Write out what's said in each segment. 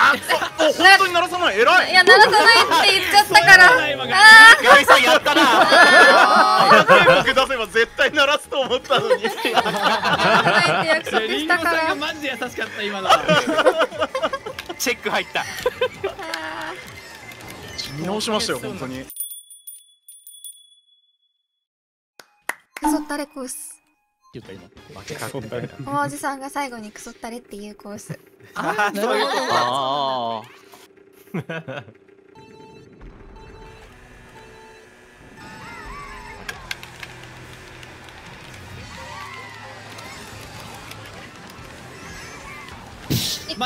あ本当に鳴らさない。偉い。いや鳴らさないって言っちゃったから。あガイさんやったな。あー。僕出せば絶対鳴らすと思ったのにー。鳴らさないって約束したからマジで優しかった今のチェック入ったあ見直しましたよ本当にー。クソったれコー。ス言った今負けかけたいこのおじさんが最後にクソったれっていうコース。あーそういうことか。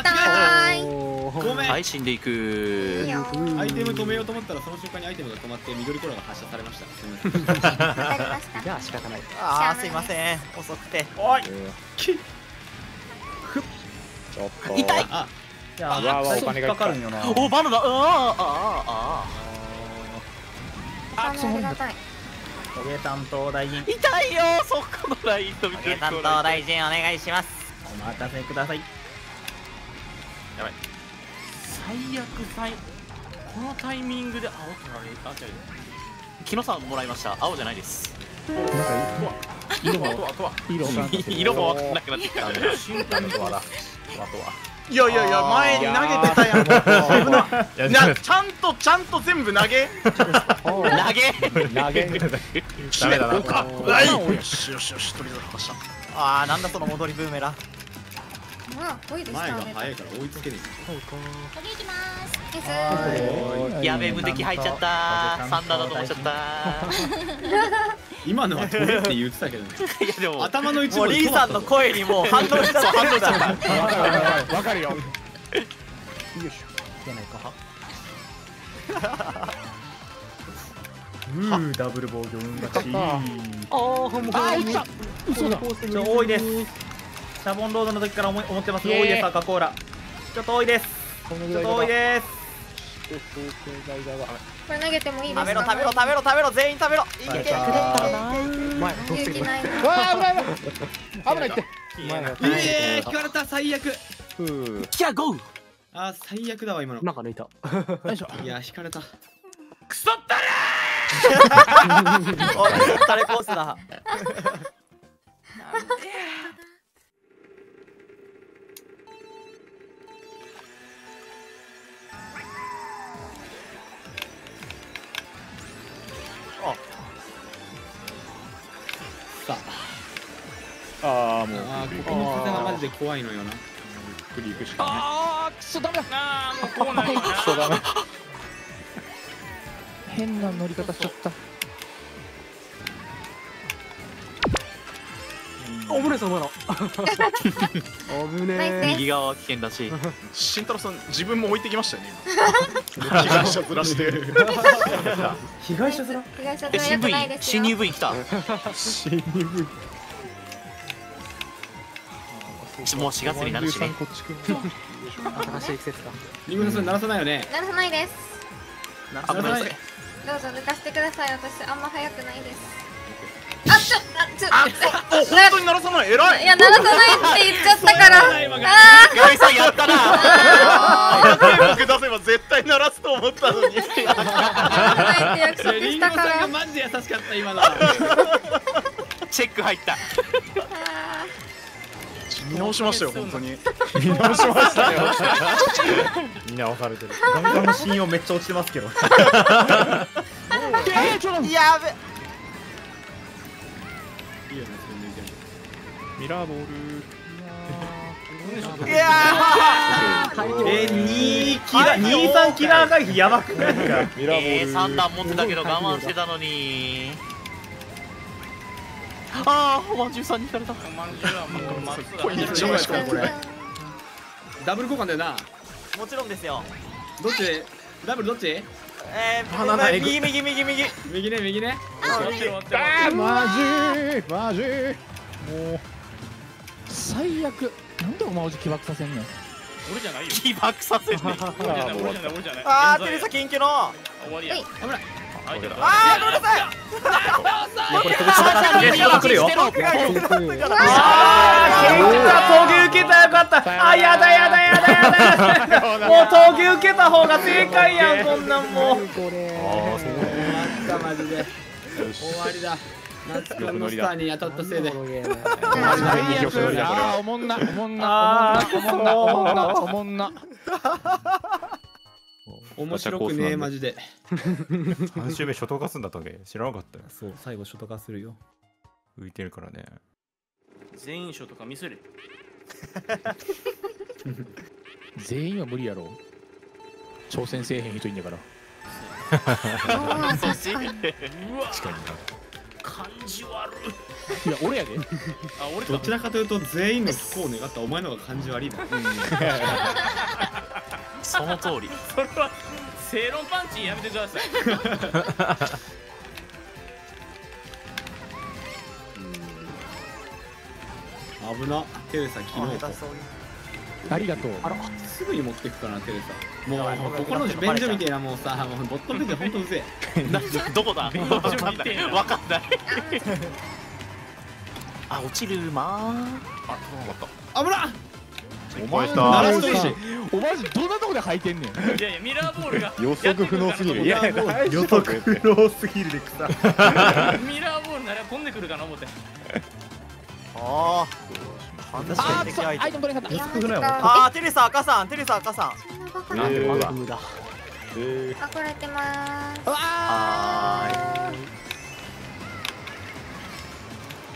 ったー。いごめん。あはい死んでいく。アイテム止めようと思ったらその瞬間にアイテムが止まって緑コーラが発射されました。じゃあ仕方ない。あーすいません。遅くて。おい。ちょっと。痛い。あじゃあうわうわ引っお金がかかるんよなおバナナあー。あーああありがたいトゲ担当大臣ー痛いよそこのラインと緑担当大臣お願いしますお待たせください最悪最このタイミングで青取られるあ違う木野さんもらいました。青じゃないです。色もあとはあとは。色が色も分かんなくなってきた瞬間にあとはいやいやいや前に投げてたやん危なちゃんとちゃんと全部投げ。投げ。投げ。ダメだな。はいよしよしよしとりあえず剥がした。あーなんだその戻りブーメランまあ多いです前がね早いから追いつけね次行きますですはいやべえ無敵入っちゃった。サンダーだと思っちゃった。え今のは飛べって言ってたけどね。いやでも頭の一もう部リーさんの声にもう反応しちゃってる。んだわかるわかるよ。よいしょじゃないかうーダブル防御運勝ちあーもうあーいった。嘘だちょ多いですシャボンロードの時から思い思ってます。多いです赤コーラ。ちょっと多いです。ちょっと多いです。これ投げてもいいですか？食べろ食べろ食べろ食べろ全員食べろ。いけいけいけ前取ってくる勇気ない。わあ危ない危ない危ない。ってえー引かれた最悪。キャゴーあー最悪だわ今の。なんか抜いた。よいや引かれた。おいタレコースだ。さああもうあここの風がマジで怖いのよな。ゆっくり行くしかあーくそダメ。だあーもうこうなるな。いそうだね変な乗り方しちゃった。おぶねえぞお前のおぶね右側は危険だし。慎太郎さん自分も置いてきましたよね。今 被害者ずらして。被害者面被害者え新とは良くない部員ですよ。新入部員来た。新入部もう4月になるしね。こっち来る新しい季節か。リンゴさん鳴らさないよね。鳴らさないです。あごめんなさい。どうぞ抜かしてください。私あんま早くないです。あちょあちょお本当に鳴らさない。偉い。いや鳴らさないって言っちゃったから。あガイさんやったな。あ僕出せば絶対鳴らすと思ったのに。ー鳴らさないってマジで優しかった今のチェック入った。あ見直しましたよ本当に。見直しましたよ。見直されてる。ガンガンの信用めっちゃ落ちてますけど。やべ。いいよねミラーボール。いやえー、2キラー23キラー回避やばくないかミラえー、3段持ってたけど我慢してたのにああおまんじゅうさんに引かれたおまんじゅうはもうまっすこれ一これダブル交換だよな。ーもちろんですよ。どっち？ダブルどっち？えー、バナナエッグ。右右右右。右ね右ね。あーマジマジもう最悪。なんでお前おじ 起爆させんねん俺じゃないよ。起爆させて俺じゃない俺じゃない俺じゃない。あーテレサ緊急の。終わりや。はい危ないあーごめんなさいいやこれ飛びつながってる来るよあー、ケンタトゲ受けたよかった。あ、やだやだやだやだやだ。もう闘技受けた方が正解やんこんなんもうこれああそう終わったマジで終わりだ夏君のスターに当たったせいで最悪あーおもんなおもんなおもんなおもんなおもんな面白くねえマジで。3周目ショトガスんだったわけ。知らなかったよ。そう最後ショト化するよ。浮いてるからね。全員賞とか見せる。全員は無理やろ。挑戦せえへん人いんだから。あー確かにうわ確かに感じ悪い。いや俺やで。あ俺どちらかというと全員の不幸を願ったお前の方が感じ悪いなその通り。それは正論パンチやめてください。危な。テレサ昨日と。ありがとう。すぐに持ってくからなテレサ。もうもうここの便所みたいなもうさもうボットムでほんとうぜえ。な どこだ？どっちも見てんなわかんない。あ落ちるまあそうなかった。危なお前鳴らしとるし。お前どんなとこで履いてんねん。いやいやミラーボールが予測不能すぎる。いや予夫。測不能すぎるで草。ミラーボールなら飛んでくるかな思って。ああーくそアイテム取れんかった。いやくないもんマジかあーテレサ赤さんテレサ赤さんなんでまだだ。えあこれてます。は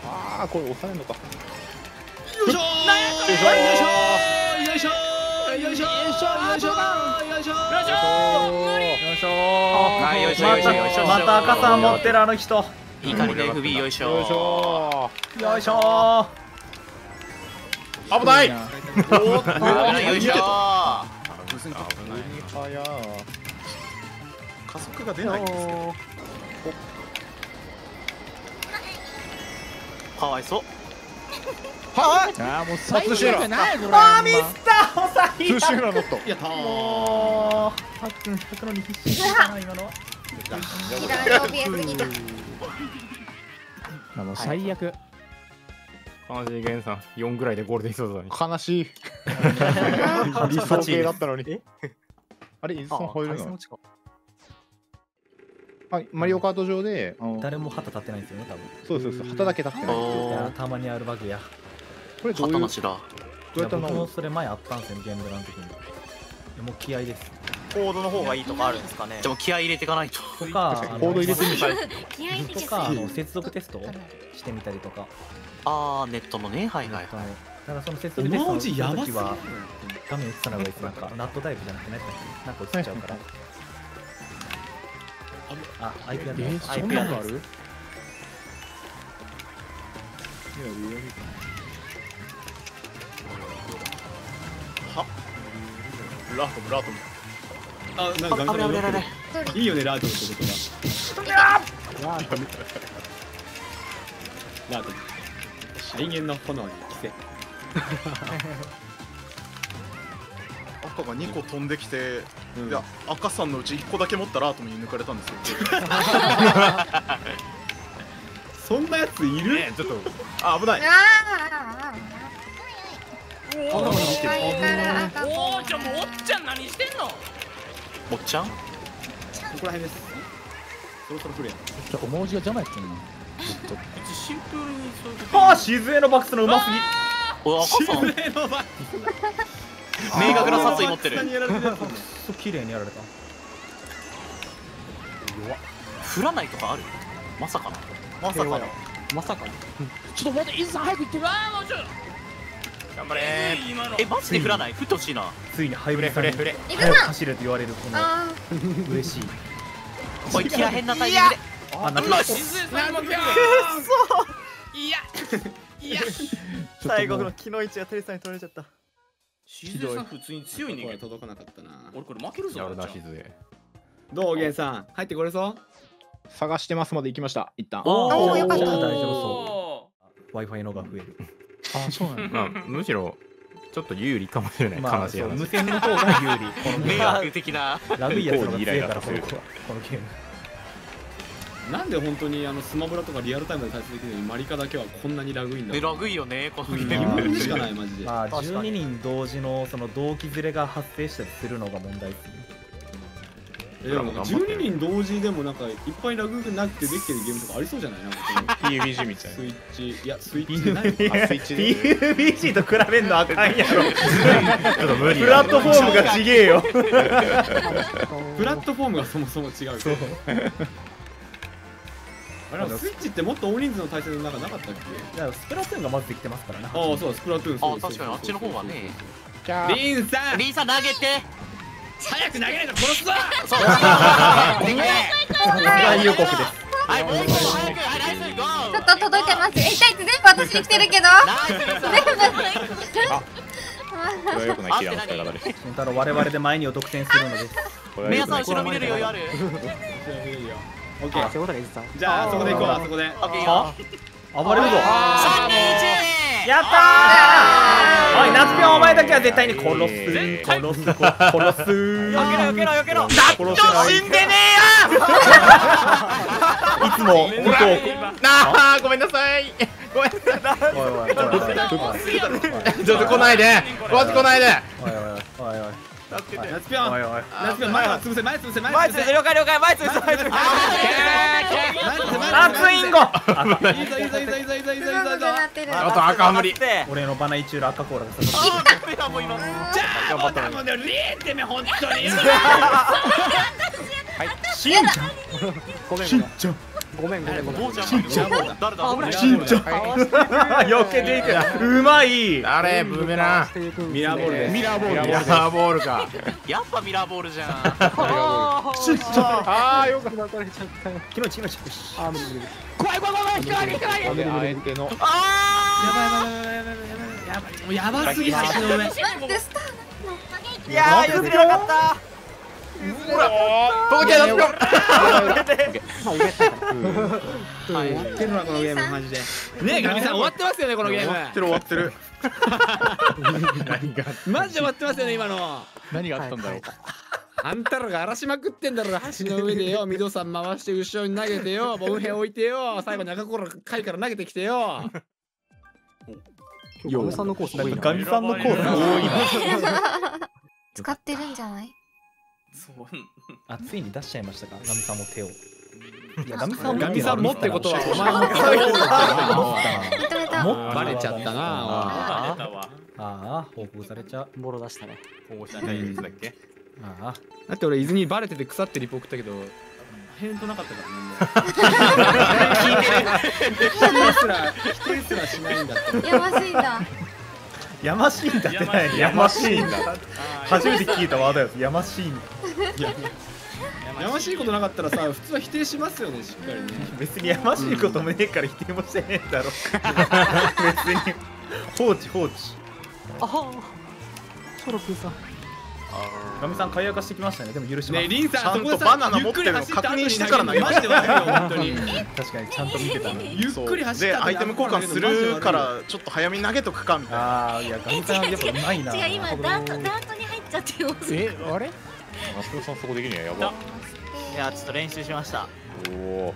ああこれ抑えるのか。よいしょー。よいしょよいしょ。ーよいしょ。ーよいしょ。ーよいしょ。ーよいしょー無理よいしょはいよいしょよいしょ。よいしょ。また赤さん持ってるあの人いい感じで FB よ。いしょ。よいしょ。よい。しょ危ないなあよいしょ。危ない。早加速が出ないんですけど。かわいそう。はあーもう最悪やないこれあーミスったおさツーーラーノットやったーもうパックン100のに必死だな今のあもう最悪悲しいゲンさん4ぐらいでゴールできそうだね悲しい理理想系だったのにあれ伊豆さんあ超えるのはいマリオカート上で誰も旗立ってないんですよね多分そうそうそう旗だけ立ってないたまにあるバグやこれどういうど旗なしだうやったいや僕ものそれ前あったんですよゲームドラの時に。いやもう気合です。コードの方がいいとかあるんですかね。でも気合い入れていかないと。とかあのコード入れてみたい。気合い入れてとかあの接続テストをしてみたりとか。あーネットのね。はいはいはい。ただその接続テストの時は画面映さない方がいいなんかナットタイプじゃなくてねなんか映っちゃうから。あ、アイプやってますえーそんなのある？ラートムラートムあなんかガンガンいいよねラート。ムってことはラート。ム人間の炎に着せ赤が2個飛んできて、うん。いや赤さんのうち1個だけ持ったらアートムに抜かれたんですよ。そんなやついる？ねちょっと。あ危ないあーおー左から赤おーじゃあもうおっちゃん。何してん。のおっちゃん。ここら辺ですそろそろ来るやん。ちょお文字が邪魔やってん。なうちシンプルにそういうことはあ、静江のバックスのうますぎおい赤さん。明確な殺意持ってるにやられてるやつそう綺麗にやられた弱振らないとかあるまさかなまさかのまさかなちょっと待って伊豆さん。早く行ってるあーもうちょい頑張れ。えマジで振らない？振ってほしいな。ついにハイブリッドにフレ伊豆さん早く走れと言われるこのあ嬉しい。おいキラ変なタイミングで。あ、なうわ静江さんも来たいや。いや。最後の木の位置がテレサに取られちゃった。静江さん普通に強いね。ん届かなかったな。俺これ負けるぞやるなあっちゃん静江どうゲンさん入ってこれそう？探してますまで行きました一旦。おおーよかった。大丈夫おそう。Wi-Fi のが増えるあそうなんだ。まあむしろちょっと有利かもしれないまあ、悲しいそう無話線の方が有利。こ の迷惑的な。ラグいやつの方が強いからこのこのゲーム。なんで本当にあのスマブラとかリアルタイムで対戦できるのにマリカだけはこんなにラグいんだえろう。ラグいよねこのゲ疑ーム。問しかないマジで。まあ確かに。12人同時のその同期ずれが発生したりするのが問題ですね。えでもなんか12人同時でもなんかいっぱいラグなくてできてるゲームとかありそうじゃない？なんかこの PUBG みたいスイッチ。いやスイッチじゃない。スイッチで。PUBG と比べんのあかんやろ。ちょっと無理プラットフォームがちげえよ。プラットフォームがそもそも違うそう。あれスイッチってもっと大人数の対戦なんかなかったっけ？いやスプラトゥーンがまずできてますからね。ああそうだスプラトゥーンそうあ確かにあっちの方はね。じゃあ、リンさん！リーさん投げて早く投げないと殺すぞ！そう大予告です。はいもう一個早くはいナイスゴーちょっと届いてますえ痛いって全部私に来てる。けど全部これは良くないキラーの使い方です。我々で前にを得点する。のですメアさん後ろ見れる。余裕ある。オッケーじゃああそこで行こうあそこでオッケーよ暴れる。ぞ321やったーおい夏ぴょんお前だけは絶対に殺す。えー。殺す。殺す。よけろよけろよけろ。殺しない死んでねいつも向こなあ、ごめんなさい。ごめんなさい。うおいおい。おいおいおいちょっと来ないで。こっち来ないで。おいおいおいおい助けて。前。了解了解前せせ。いいいいいいいいいいいいいい。はい。んん。しんちゃん。ごめんごめんごめん。しんちゃん誰だ？しんちゃん。避けていく。うまい。あれブー。メラン。ミラーボールミラーボール。ミラーボールか。やっぱミラーボールじゃん。しんちゃん。ああよかった。キノチキノチ。あ無理無理。怖い。怖い。怖い。光光。あえての。ああ。やばい。やばい。やばい。やばい。やばい。やばすぎ橋の上。い。やーよくなかった。売れたからはい終わってるなこのゲームマジでねえガミさん終わってますよねこのゲーム。終わってる終わってる。マジで終わってますよね今の。何があったんだろう。あんたらが荒らしまくってんだろ橋の上でよミドさん回して後ろに投げてよボンヘ置いてよ最後に赤コーラ貝から投げてきてよ。ガムさんのコース多いな。ガミさんのコース多いな。使ってるんじゃない？そう。あついに出しちゃいましたか？ガミさんも手を。いやガミさんもガミさんもってことはお前も認めたもバレちゃったな。あ出たわあああ報告されちゃう。ボロ出したね。保護者会だっけ？ああだって俺伊豆にバレてて腐ってリポ送ったけど返答なかったからね 聞いてる。否定すら否定すらしないんだって。やばすぎたやましいんだってない。やましいんだ。初めて聞いたワードややましいんだやましいことなかったらさ普通は否定しますよねしっかりね。別にやましいこともねえから否定もしてねえんだろ 別に。放置放置。ああソロプーさんガミさん解約してきましたね。でも許します、ねえリンさんちゃんとバナナ持ってるの確認してから投げマジで悪いよ本当に。確かにちゃんと見てたの ゆっくり走ったでアイテム交換するからちょっと早めに投げとくかみたいな。ああいやガミさんやっぱうまいな。違う今ダートダートに入っちゃってます。えあれ？マスコさんそこできるんややば。いやちょっと練習しました。おお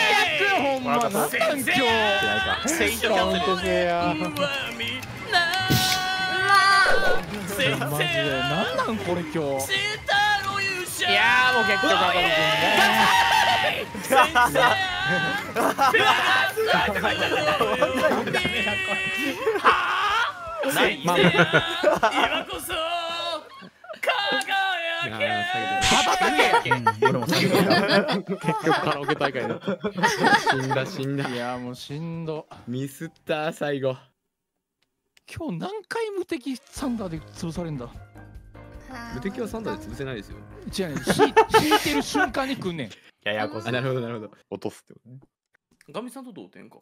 まなんなん今日セイントキャンセルせや先マジで。なんなんこれ今日いやーもう結局赤君まあ俺も下げてた結局カラオケ大会だ死んだ死んだ。いやもうしんど。ミスった最後。今日何回無敵サンダーで潰されんだ？無敵は3打で潰せないですよ。違うね引い引いてる瞬間に来んねん。ややこしいあなるほどなるほど。落とすってことね。ガミさんと同点か